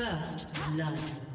First blood.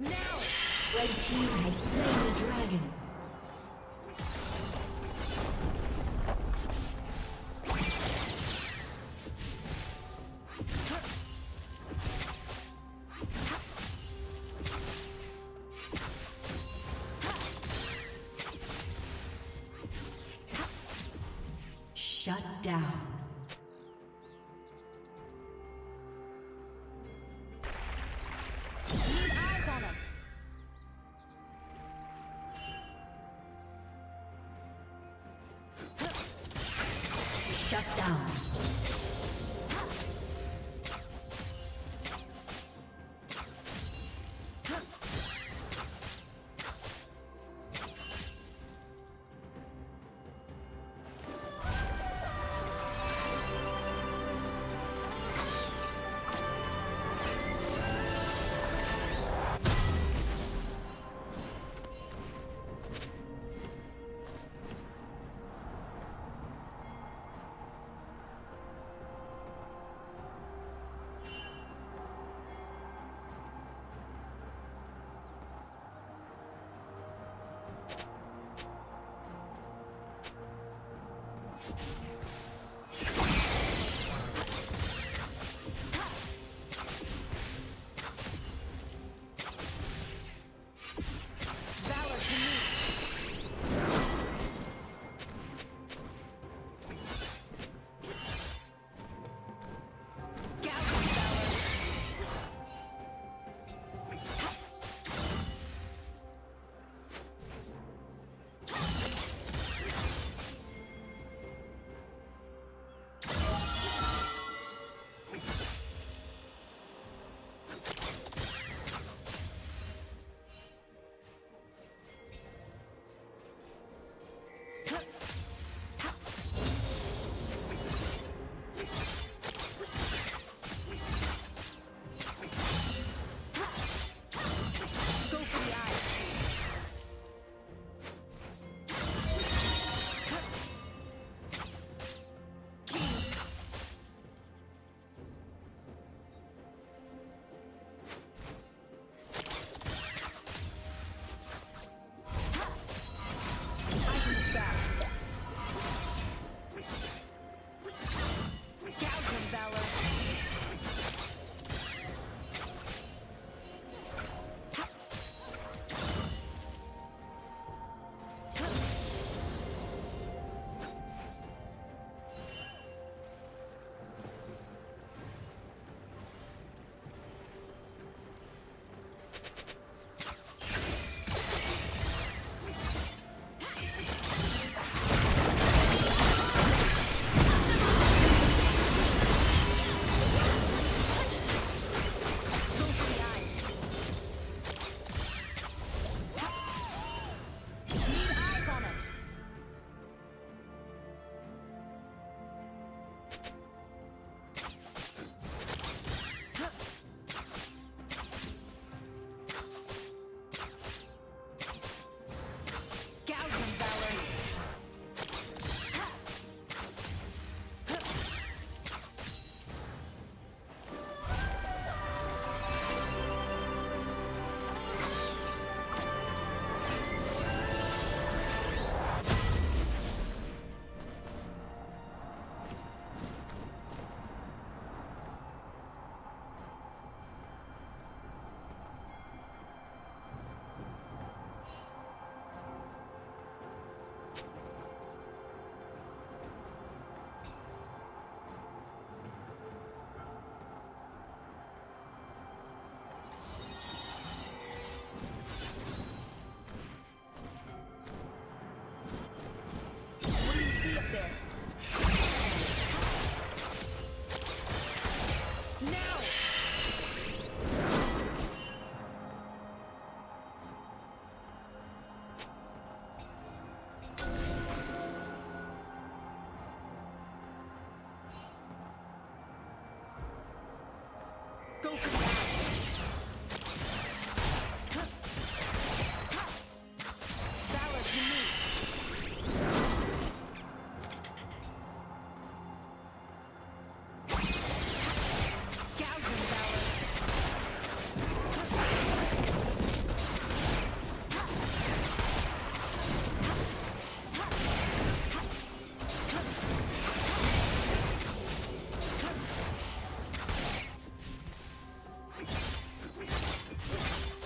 Now! Red team has slain the dragon.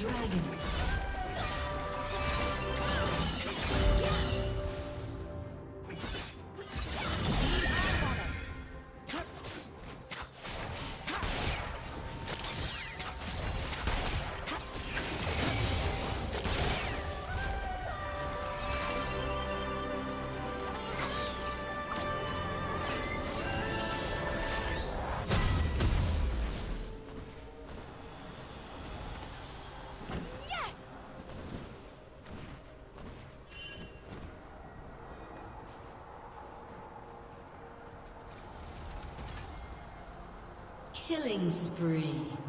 Dragon. Killing spree.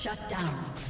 Shut down.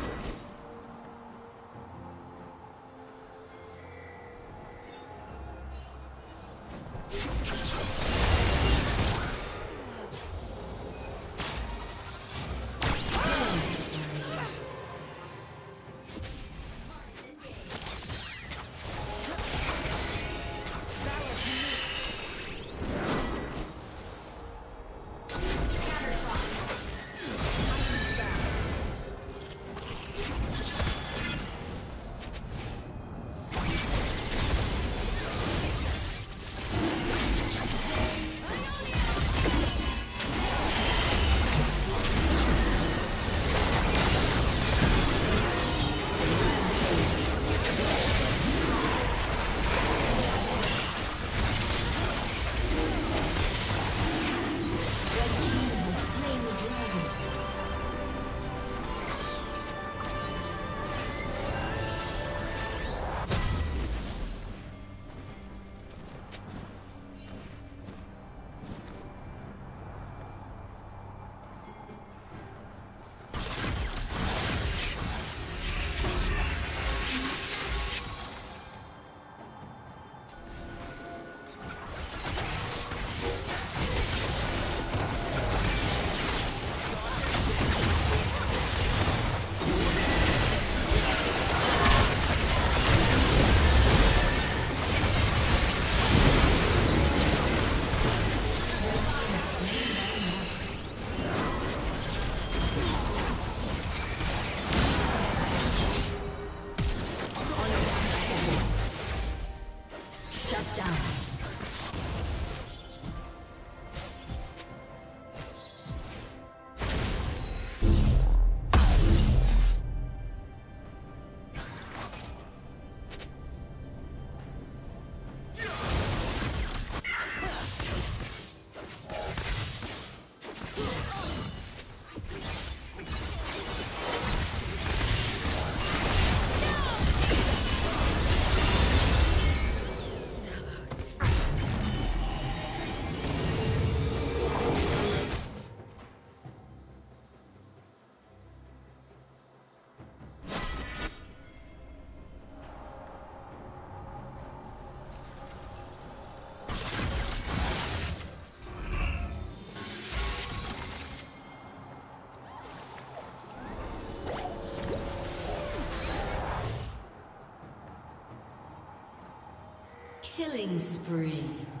Red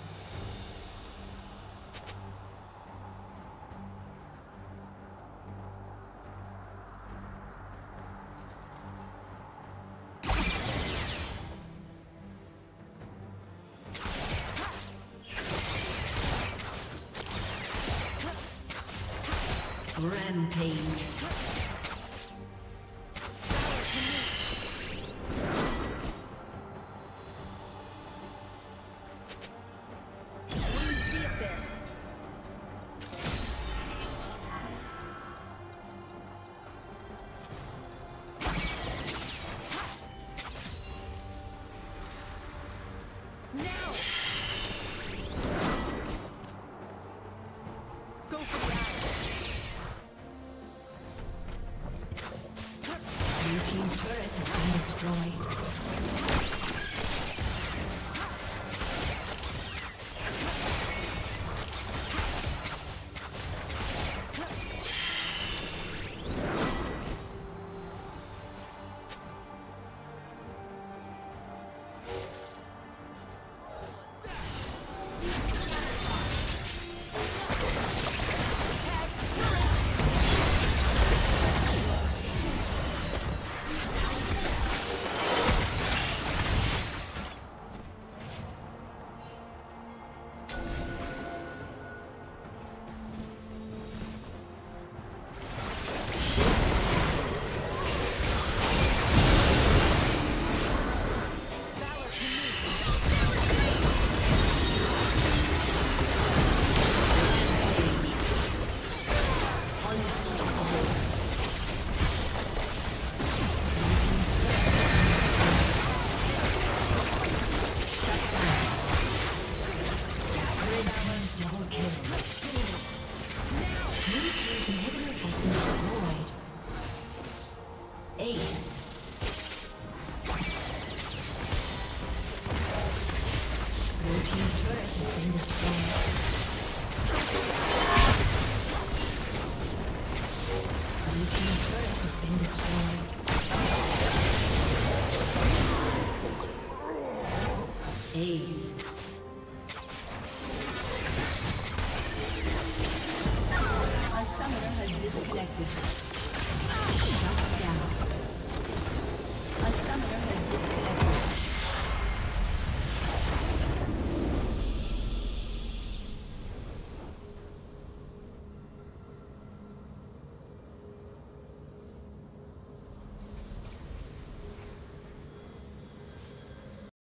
Rampage. Ace.